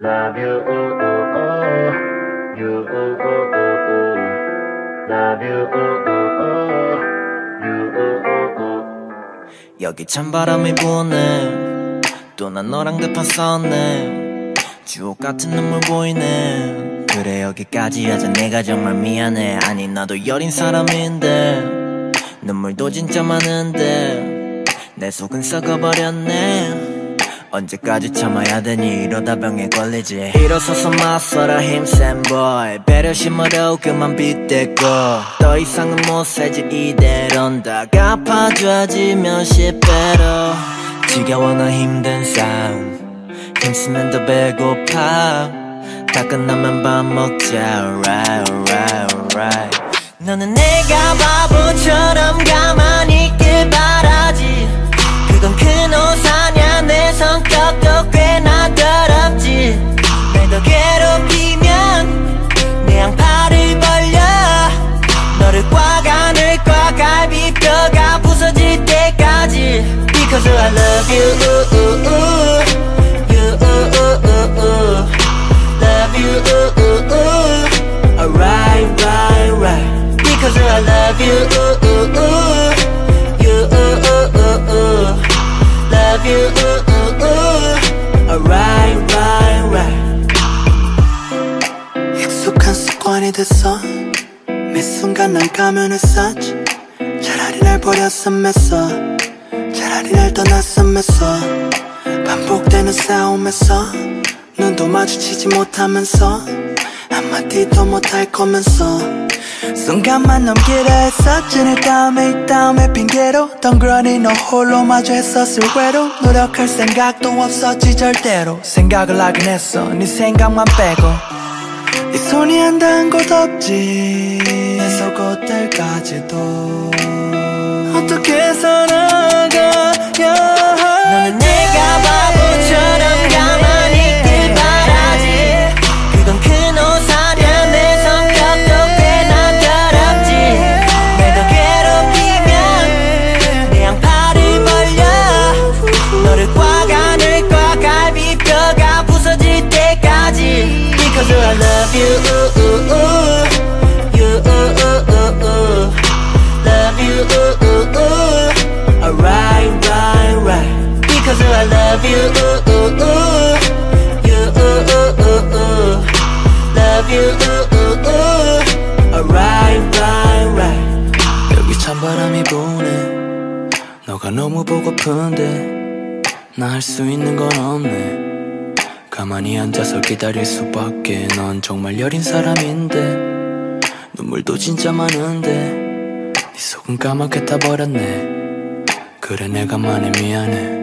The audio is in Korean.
Love you, ooh, ooh, ooh. you, ooh, ooh, ooh, ooh. love you, ooh, ooh, ooh. you, ooh, ooh, ooh. 여기 찬바람이 부네 또 난 너랑 대판 싸웠네 주옥 같은 눈물 보이네 그래 여기까지 하자 내가 정말 미안해 아니 나도 여린 사람인데 눈물도 진짜 많은데 내 속은 썩어버렸네 언제까지 참아야 되니? 이러다 병에 걸리지. 일어서서 맞서라 힘센 boy. 배려심으로 그만 빗대고. 더 이상은 못 살지 이대로는 다 갚아줘야지 몇십 배로. 지겨워 나 힘든 싸움. 힘쓰면 더 배고파. 다 끝나면 밥 먹자 alright alright 습관이 됐어? 매 순간 난 가면했었지 차라리 날 버렸음했어 차라리 날 떠났음했어 반복되는 싸움에서 눈도 마주치지 못하면서 한마디도 못할 거면서 순간만 넘기려 했었지 내 다음에 이 다음에 핑계로 덩그러니 너 홀로 마주했었을 외로. 노력할 생각도 없었지 절대로. 생각을 하긴 했어. 네 생각만 빼고. 네 손이 안 닿은 곳 없지. 내 속옷들까지도. 어떻게 살아 가 너무 보고픈데 나 할 수 있는 건 없네. 가만히 앉아서 기다릴 수밖에. 넌 정말 여린 사람인데 눈물도 진짜 많은데 네 속은 까맣게 타버렸네. 그래 내가 많이 미안해